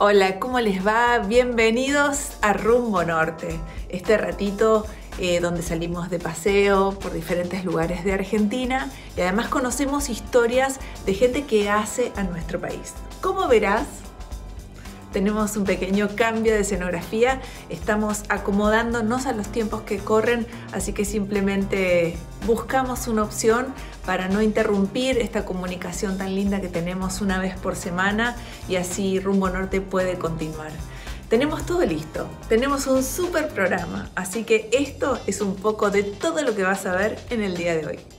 Hola, ¿cómo les va? Bienvenidos a Rumbo Norte, este ratito eh, donde salimos de paseo por diferentes lugares de Argentina y además conocemos historias de gente que hace a nuestro país. Como verás, tenemos un pequeño cambio de escenografía, estamos acomodándonos a los tiempos que corren, así que simplemente buscamos una opción para no interrumpir esta comunicación tan linda que tenemos una vez por semana y así Rumbo Norte puede continuar. Tenemos todo listo, tenemos un super programa, así que esto es un poco de todo lo que vas a ver en el día de hoy.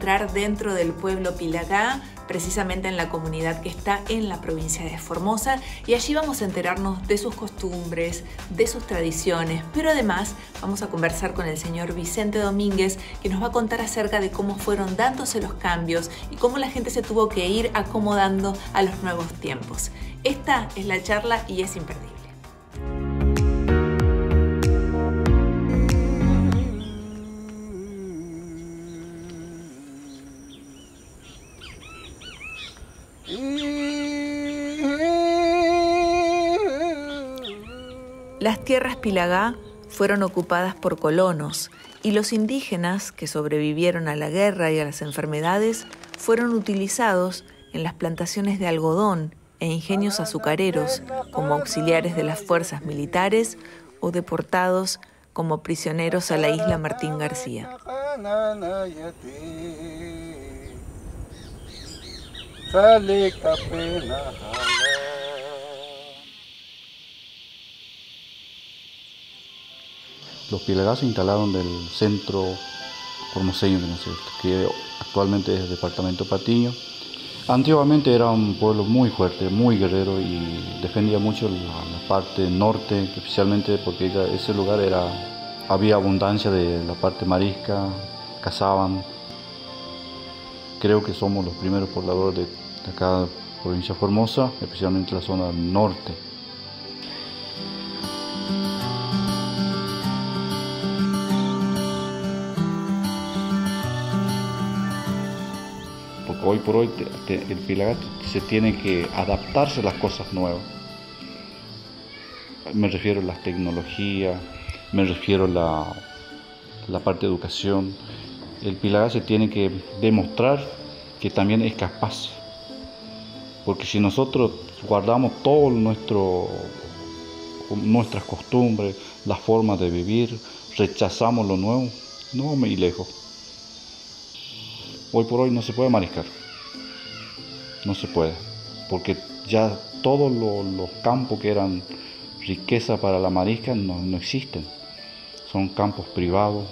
Entrar dentro del pueblo Pilagá, precisamente en la comunidad que está en la provincia de Formosa, y allí vamos a enterarnos de sus costumbres, de sus tradiciones, pero además vamos a conversar con el señor Vicente Domínguez, que nos va a contar acerca de cómo fueron dándose los cambios y cómo la gente se tuvo que ir acomodando a los nuevos tiempos. Esta es la charla y es imperdible. Tierras Pilagá fueron ocupadas por colonos y los indígenas que sobrevivieron a la guerra y a las enfermedades fueron utilizados en las plantaciones de algodón e ingenios azucareros como auxiliares de las fuerzas militares o deportados como prisioneros a la isla Martín García. Los Pilagás se instalaron del centro formoseño, que actualmente es el departamento Patiño. Antiguamente era un pueblo muy fuerte, muy guerrero y defendía mucho la, parte norte, especialmente porque ese lugar era, había abundancia de la parte marisca, cazaban. Creo que somos los primeros pobladores de, de acá, provincia Formosa, especialmente la zona norte. Hoy por hoy el Pilagá se tiene que adaptarse a las cosas nuevas. Me refiero a las tecnologías, me refiero a la, la parte de educación. El Pilagá se tiene que demostrar que también es capaz. Porque si nosotros guardamos todo nuestro nuestras costumbres, la forma de vivir, rechazamos lo nuevo, no me lejos. Hoy por hoy no se puede mariscar no se puede, porque ya todos los, campos que eran riqueza para la marisca no, existen, son campos privados,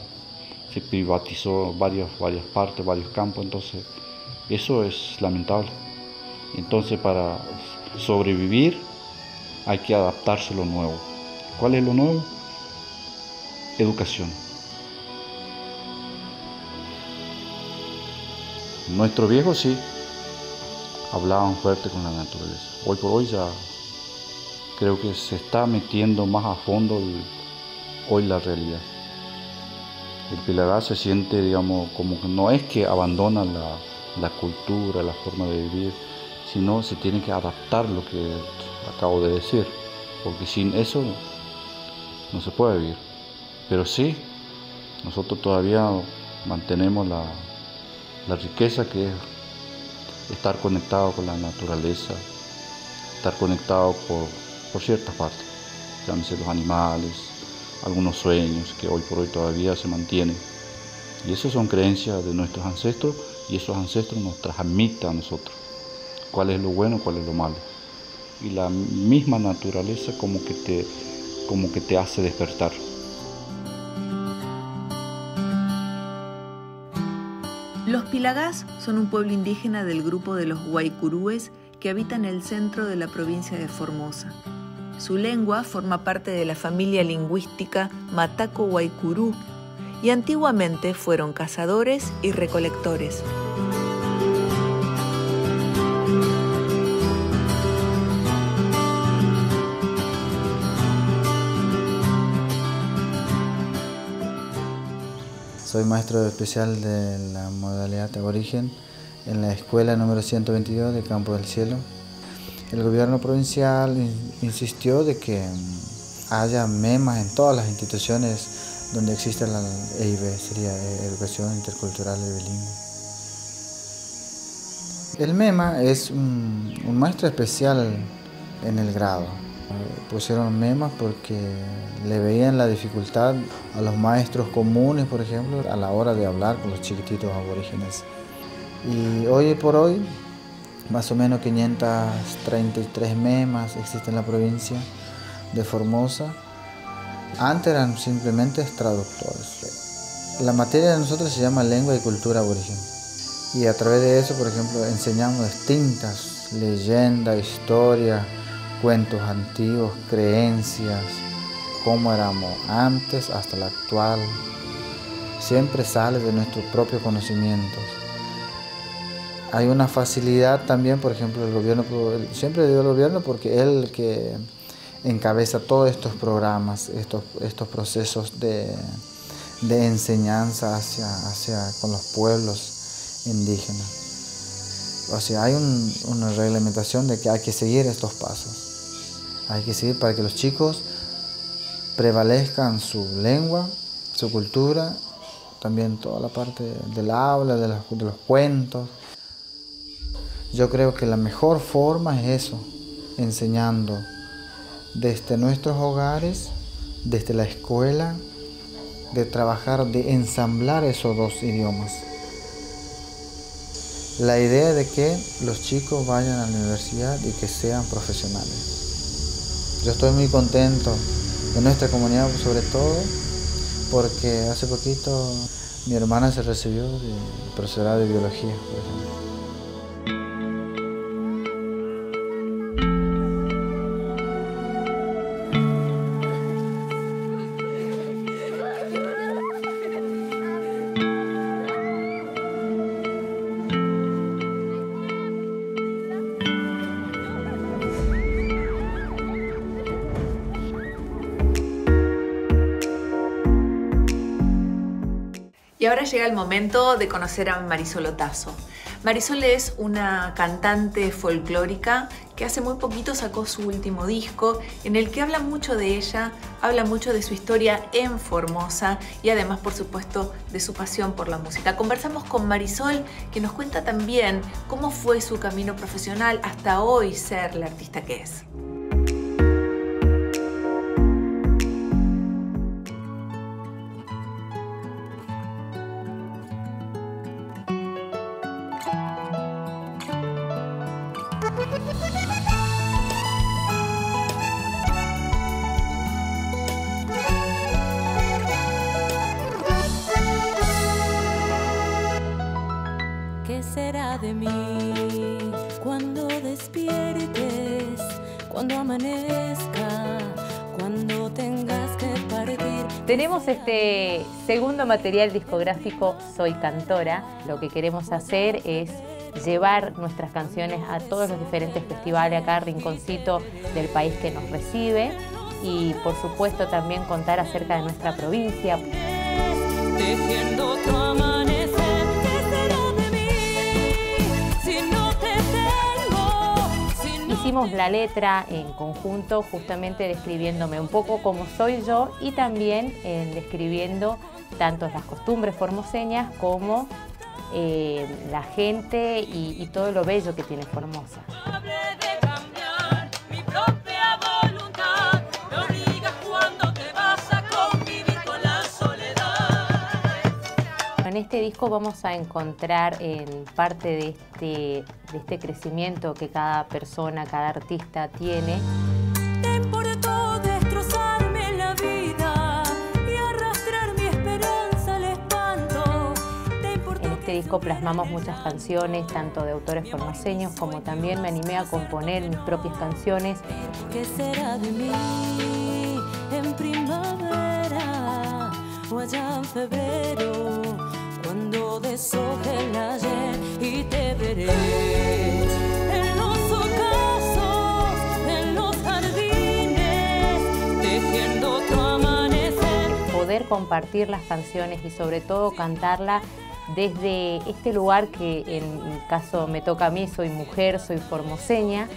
se privatizó varias, varias partes, varios campos, entonces eso es lamentable. Entonces para sobrevivir hay que adaptarse a lo nuevo. ¿Cuál es lo nuevo? Educación. Nuestro viejo sí, hablaban fuerte con la naturaleza. Hoy por hoy ya creo que se está metiendo más a fondo hoy la realidad. El Pilagá se siente, digamos, como que no es que abandona la, la cultura, la forma de vivir, sino se tiene que adaptar lo que acabo de decir, porque sin eso no se puede vivir. Pero sí, nosotros todavía mantenemos la, la riqueza que es estar conectado con la naturaleza, estar conectado por, por ciertas partes, llámese los animales, algunos sueños que hoy por hoy todavía se mantienen. Y esas son creencias de nuestros ancestros y esos ancestros nos transmiten a nosotros cuál es lo bueno, cuál es lo malo. Y la misma naturaleza como que te, como que te hace despertar. Los Pilagás son un pueblo indígena del grupo de los Guaycurúes que habitan el centro de la provincia de Formosa. Su lengua forma parte de la familia lingüística Mataco-Guaycurú y antiguamente fueron cazadores y recolectores. Soy maestro especial de la modalidad de origen en la escuela número 122 de Campo del Cielo. El gobierno provincial insistió de que mm, haya memas en todas las instituciones donde existe la EIB, sería Educación Intercultural y Bilingüe. El MEMA es un maestro especial en el grado pusieron memas porque le veían la dificultad a los maestros comunes, por ejemplo, a la hora de hablar con los chiquititos aborígenes. Y hoy por hoy, más o menos 533 memas existen en la provincia de Formosa. Antes eran simplemente traductores. La materia de nosotros se llama lengua y cultura aborigen. Y a través de eso, por ejemplo, enseñamos distintas leyendas, historias, cuentos antiguos, creencias, cómo éramos antes hasta la actual. Siempre sale de nuestros propios conocimientos. Hay una facilidad también, por ejemplo, el gobierno, siempre digo el gobierno porque el que encabeza todos estos programas, estos, estos procesos de, enseñanza hacia, hacia, con los pueblos indígenas. O sea, hay una reglamentación de que hay que seguir estos pasos. Hay que seguir para que los chicos prevalezcan su lengua, su cultura, también toda la parte del habla, de, los cuentos. Yo creo que la mejor forma es eso, enseñando desde nuestros hogares, desde la escuela, de trabajar, de ensamblar esos dos idiomas. La idea de que los chicos vayan a la universidad y que sean profesionales. Yo estoy muy contento de nuestra comunidad sobre todo porque hace poquito mi hermana se recibió de profesorado de biología, por ejemplo. Llega el momento de conocer a Marisol Otazo. Marisol es una cantante folclórica que hace muy poquito sacó su último disco en el que habla mucho de ella, habla mucho de su historia en Formosa y además por supuesto de su pasión por la música. Conversamos con Marisol que nos cuenta también cómo fue su camino profesional hasta hoy ser la artista que es. Este segundo material discográfico Soy Cantora. Lo que queremos hacer es llevar nuestras canciones a todos los diferentes festivales acá, rinconcito del país que nos recibe y por supuesto también contar acerca de nuestra provincia. La letra en conjunto justamente describiéndome un poco cómo soy yo y también describiendo tanto las costumbres formoseñas como eh, la gente y, todo lo bello que tiene Formosa. Este disco vamos a encontrar en parte de este, de este crecimiento que cada persona, cada artista tiene. este disco plasmamos muchas canciones, tanto de autores formoseños como también me animé a componer mis propias canciones. ¿Qué será de mí en primavera o allá en febrero? Cuando deshoje el ayer y te veré. Poder compartir las canciones y sobre todo cantarla desde este lugar que en caso me toca a mí, soy mujer, soy formoseña,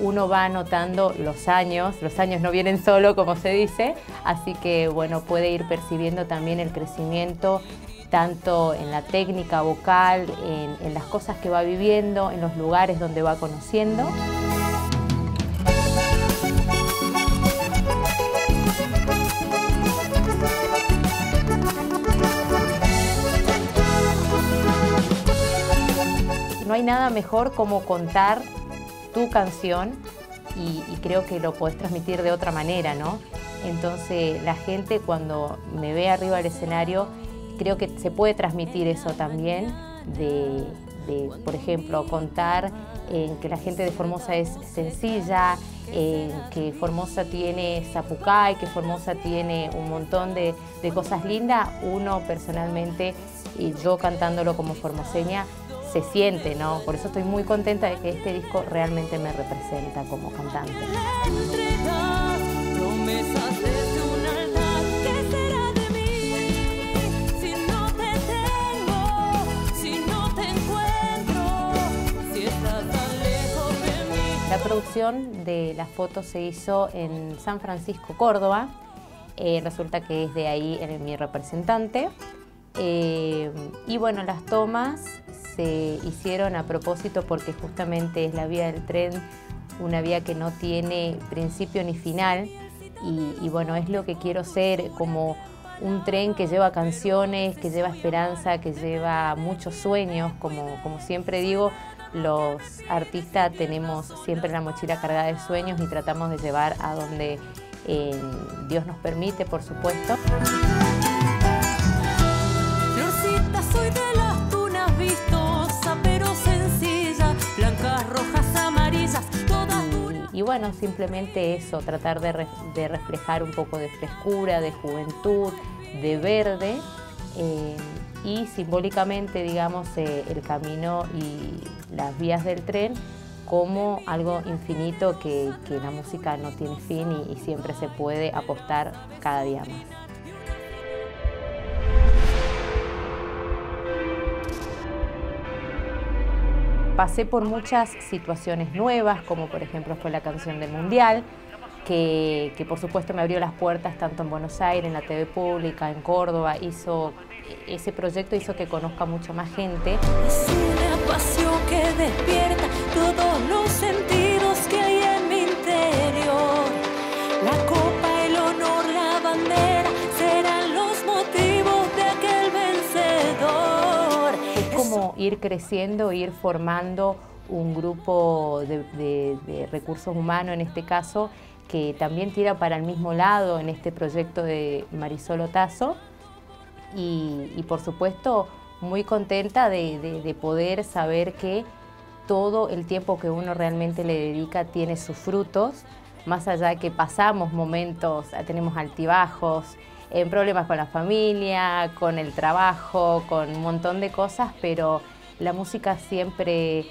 uno va anotando los años, los años no vienen solo como se dice, así que bueno, puede ir percibiendo también el crecimiento tanto en la técnica vocal, en, las cosas que va viviendo, en los lugares donde va conociendo. No hay nada mejor como contar tu canción y, y creo que lo podés transmitir de otra manera, ¿no? Entonces la gente cuando me ve arriba del escenario, creo que se puede transmitir eso también de, por ejemplo, contar en que la gente de Formosa es sencilla, en que Formosa tiene zapucay, que Formosa tiene un montón de, de cosas lindas. Uno personalmente, y yo cantándolo como formoseña, se siente, ¿no? Por eso estoy muy contenta de que este disco realmente me representa como cantante. La producción de las fotos se hizo en San Francisco, Córdoba. Eh, resulta que es de ahí mi representante. Eh, y bueno, las tomas se hicieron a propósito porque justamente es la vía del tren, una vía que no tiene principio ni final. Y, bueno, es lo que quiero ser, como un tren que lleva canciones, que lleva esperanza, que lleva muchos sueños, como siempre digo, los artistas tenemos siempre la mochila cargada de sueños y tratamos de llevar a donde eh, Dios nos permite, por supuesto. Florcita, soy de las tunas vistosa, pero sencilla, blancas, rojas, amarillas, todas duras. Y, y bueno, simplemente eso, tratar de, re- de reflejar un poco de frescura, de juventud, de verde. eh, y simbólicamente, digamos, eh, el camino y las vías del tren como algo infinito que, que la música no tiene fin y, siempre se puede apostar cada día más. Pasé por muchas situaciones nuevas, como por ejemplo fue la canción del Mundial, que, que por supuesto me abrió las puertas tanto en Buenos Aires, en la TV pública, en Córdoba, hizo, ese proyecto hizo que conozca mucho más gente. Pasión que despierta todos los sentidos que hay en mi interior. La copa, el honor, la bandera serán los motivos de aquel vencedor. Es como ir creciendo, ir formando un grupo de, de- de recursos humanos, en este caso, que también tira para el mismo lado en este proyecto de Marisol Otazo. Y, y, por supuesto, muy contenta de, de- de poder saber que todo el tiempo que uno realmente le dedica tiene sus frutos, más allá de que pasamos momentos, tenemos altibajos, en problemas con la familia, con el trabajo, con un montón de cosas, pero la música siempre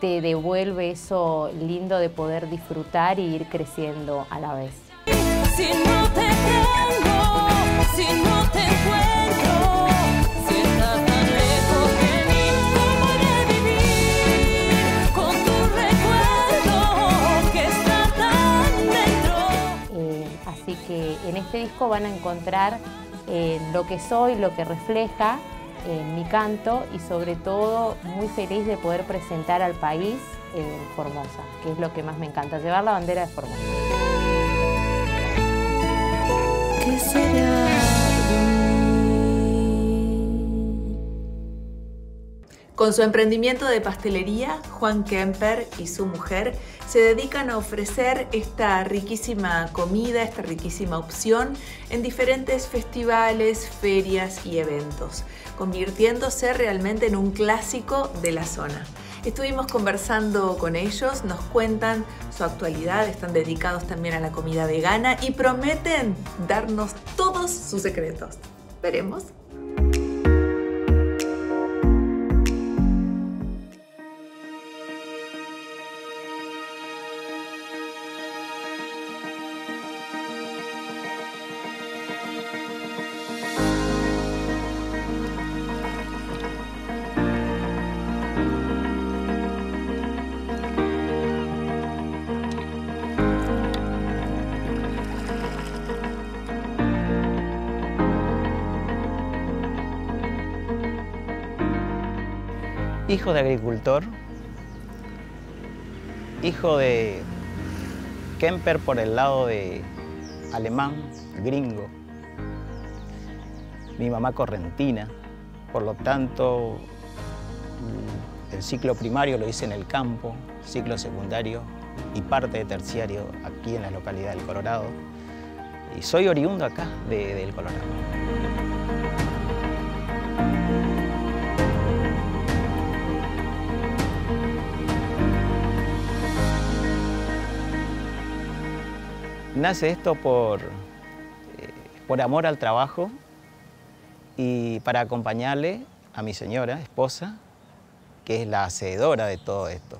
te devuelve eso lindo de poder disfrutar y ir creciendo a la vez. En este disco van a encontrar eh, lo que soy, lo que refleja eh, mi canto y sobre todo muy feliz de poder presentar al país eh, Formosa, que es lo que más me encanta, llevar la bandera de Formosa. Con su emprendimiento de pastelería, Juan Kemper y su mujer se dedican a ofrecer esta riquísima comida, esta riquísima opción en diferentes festivales, ferias y eventos, convirtiéndose realmente en un clásico de la zona. Estuvimos conversando con ellos, nos cuentan su actualidad, están dedicados también a la comida vegana y prometen darnos todos sus secretos. Veremos. Hijo de agricultor, hijo de Kemper por el lado de alemán, gringo, mi mamá correntina, por lo tanto mm, el ciclo primario lo hice en el campo, ciclo secundario y parte de terciario aquí en la localidad del Colorado. Y soy oriundo acá de- del Colorado. Nace esto por, eh, por amor al trabajo y para acompañarle a mi señora, esposa, que es la hacedora de todo esto.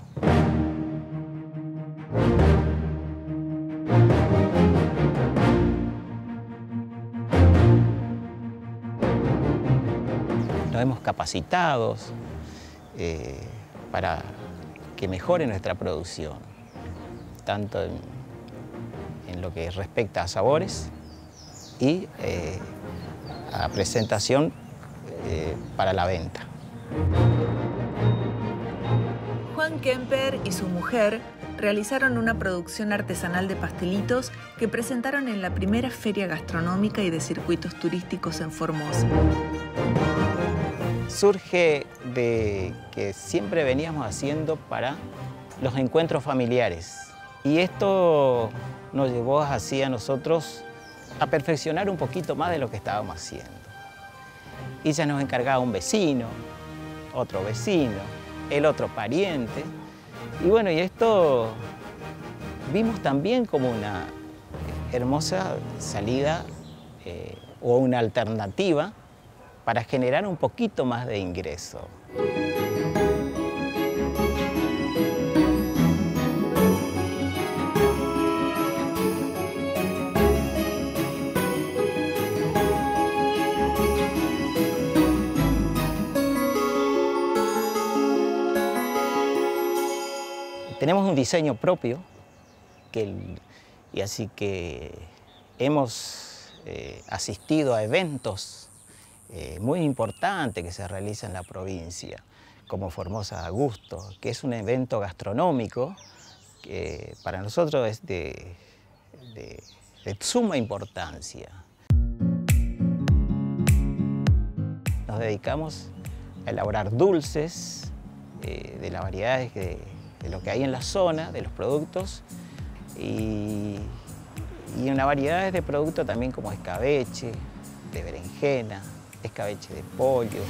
Nos hemos capacitado eh, para que mejore nuestra producción, tanto en, en lo que respecta a sabores y eh, a presentación eh, para la venta. Juan Kemper y su mujer realizaron una producción artesanal de pastelitos que presentaron en la primera feria gastronómica y de circuitos turísticos en Formosa. Surge de que siempre veníamos haciendo para los encuentros familiares y esto nos llevó así a nosotros a perfeccionar un poquito más de lo que estábamos haciendo. Y ya nos encargaba un vecino, otro vecino, el otro pariente. Y bueno, y esto vimos también como una hermosa salida eh, o una alternativa para generar un poquito más de ingreso. Tenemos un diseño propio que y así que hemos eh, asistido a eventos eh, muy importantes que se realizan en la provincia, como Formosa a Gusto, que es un evento gastronómico que para nosotros es de suma importancia. Nos dedicamos a elaborar dulces eh, de las variedades que- de lo que hay en la zona, de los productos, y, y una variedad de productos también como escabeche, de berenjena, escabeche de pollo.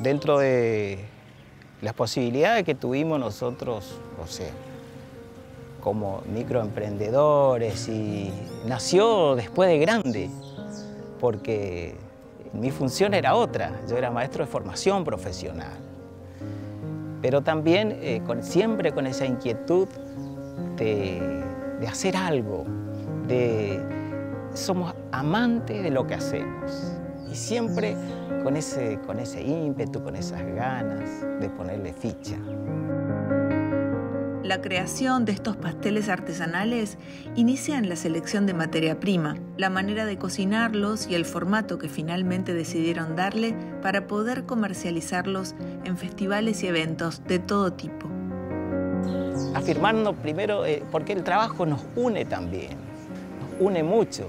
Dentro de las posibilidades que tuvimos nosotros, o sea, como microemprendedores y nació después de grande, porque mi función era otra, yo era maestro de formación profesional, pero también eh, siempre con esa inquietud de, de hacer algo, de somos amantes de lo que hacemos. Y siempre con ese, con ese ímpetu, con esas ganas de ponerle ficha. La creación de estos pasteles artesanales inicia en la selección de materia prima, la manera de cocinarlos y el formato que finalmente decidieron darle para poder comercializarlos en festivales y eventos de todo tipo. afirmarnos primero, eh, porque el trabajo nos une también, nos une mucho.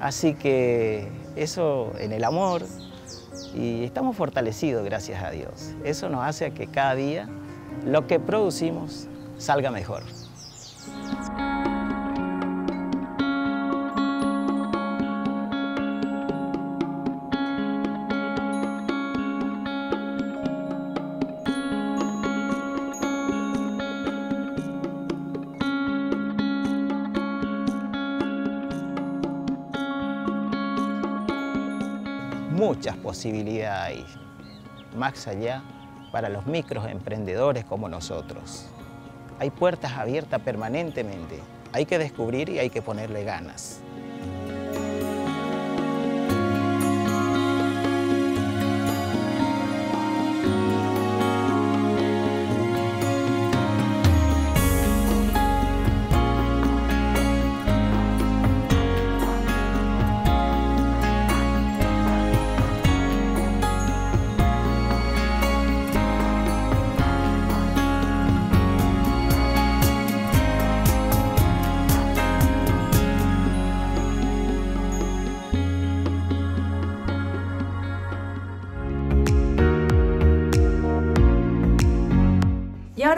Así que eso en el amor, y estamos fortalecidos, gracias a Dios. Eso nos hace a que cada día lo que producimos salga mejor. muchas posibilidades más allá para los microemprendedores como nosotros. Hay puertas abiertas permanentemente. Hay que descubrir y hay que ponerle ganas.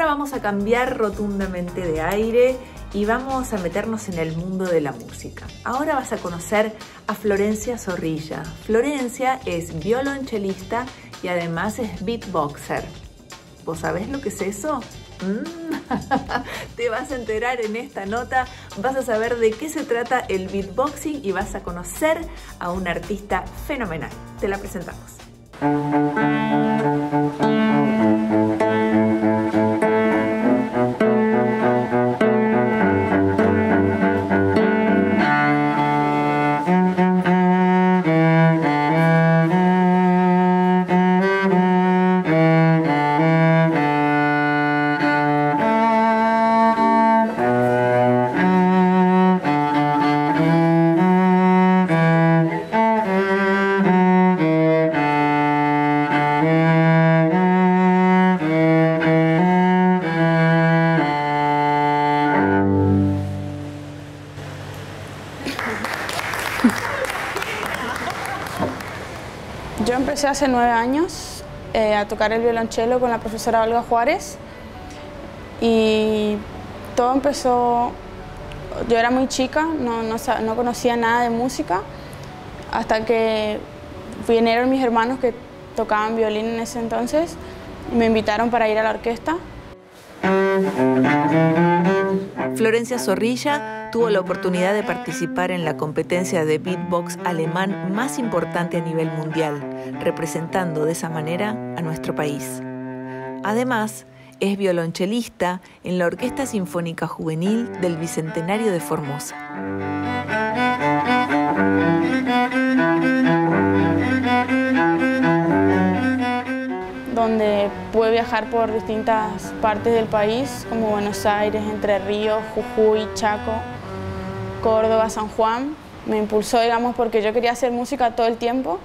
Ahora vamos a cambiar rotundamente de aire y vamos a meternos en el mundo de la música. Ahora vas a conocer a Florencia Zorrilla. Florencia es violonchelista y además es beatboxer. ¿Vos sabés lo que es eso? Mm, Te vas a enterar en esta nota, vas a saber de qué se trata el beatboxing y vas a conocer a un artista fenomenal. Te la presentamos. Hace nueve años eh, a tocar el violonchelo con la profesora Olga Juárez y todo empezó, yo era muy chica, no, no no conocía nada de música, hasta que vinieron mis hermanos que tocaban violín en ese entonces y me invitaron para ir a la orquesta. Florencia Zorrilla tuvo la oportunidad de participar en la competencia de beatbox alemán más importante a nivel mundial, representando de esa manera a nuestro país. Además, es violonchelista en la Orquesta Sinfónica Juvenil del Bicentenario de Formosa. donde pude viajar por distintas partes del país, como Buenos Aires, Entre Ríos, Jujuy, Chaco, Córdoba, San Juan. Me impulsó, digamos, porque yo quería hacer música todo el tiempo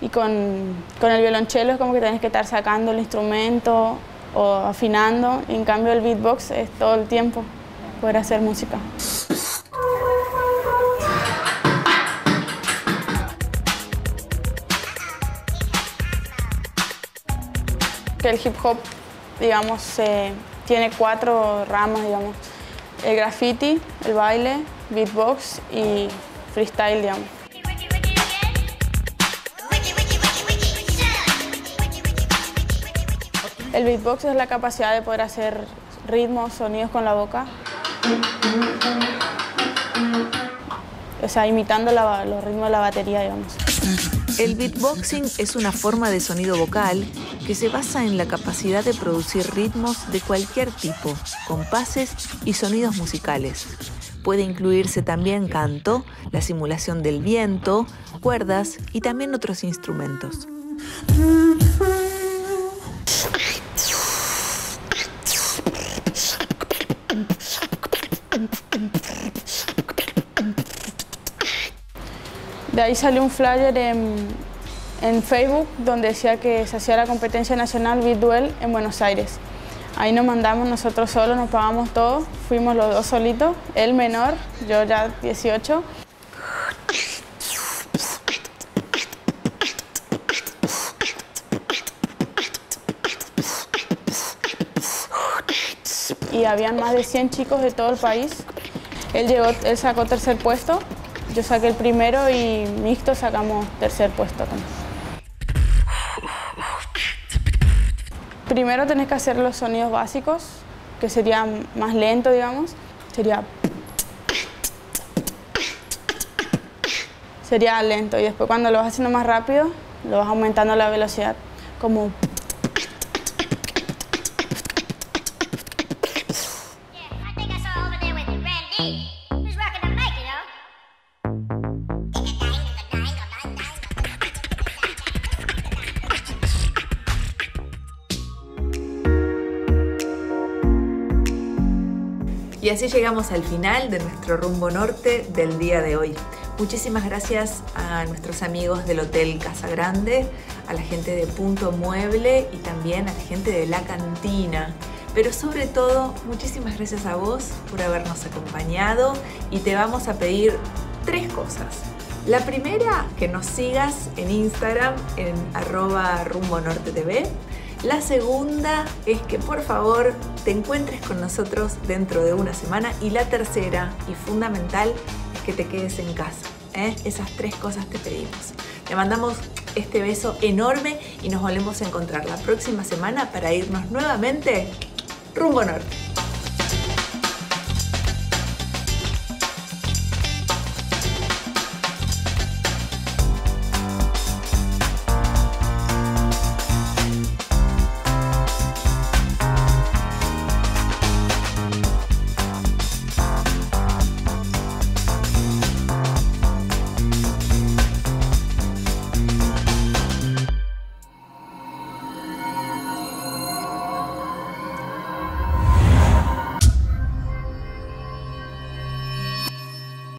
y con, con el violonchelo es como que tenés que estar sacando el instrumento o afinando. En cambio el beatbox es todo el tiempo poder hacer música. que el hip hop, digamos, tiene cuatro ramas, digamos. El graffiti, el baile, beatbox y freestyle, digamos. El beatbox es la capacidad de poder hacer ritmos, sonidos con la boca. O sea, imitando la- los ritmos de la batería, digamos. El beatboxing es una forma de sonido vocal que se basa en la capacidad de producir ritmos de cualquier tipo, compases y sonidos musicales. Puede incluirse también canto, la simulación del viento, cuerdas y también otros instrumentos. De ahí salió un flyer en, en Facebook donde decía que se hacía la competencia nacional Beat Duel en Buenos Aires. Ahí nos mandamos nosotros solos, nos pagamos todo, fuimos los dos solitos, él menor, yo ya 18. Y habían más de 100 chicos de todo el país. Él, llegó, él sacó tercer puesto, yo saqué el primero y mixto sacamos tercer puesto. también. Primero tenés que hacer los sonidos básicos, que sería más lento, digamos. Sería... sería lento. Y después cuando lo vas haciendo más rápido, lo vas aumentando la velocidad. Como así llegamos al final de nuestro rumbo norte del día de hoy. Muchísimas gracias a nuestros amigos del Hotel Casa Grande, a la gente de Punto Mueble y también a la gente de La Cantina. Pero sobre todo, muchísimas gracias a vos por habernos acompañado y te vamos a pedir tres cosas. La primera, que nos sigas en Instagram en arroba rumbo norte TV. La segunda es que por favor te encuentres con nosotros dentro de una semana. Y la tercera y fundamental es que te quedes en casa. ¿eh? Esas tres cosas te pedimos. Te mandamos este beso enorme y nos volvemos a encontrar la próxima semana para irnos nuevamente rumbo norte.